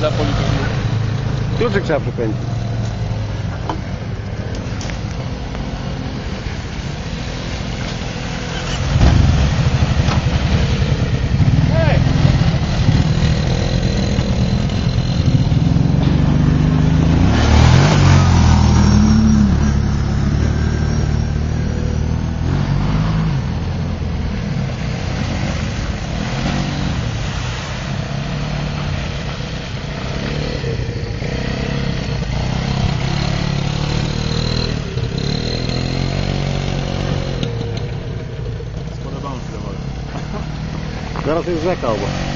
τα πολιτική. Τι όρτεξα πέντε. delas e José Calma.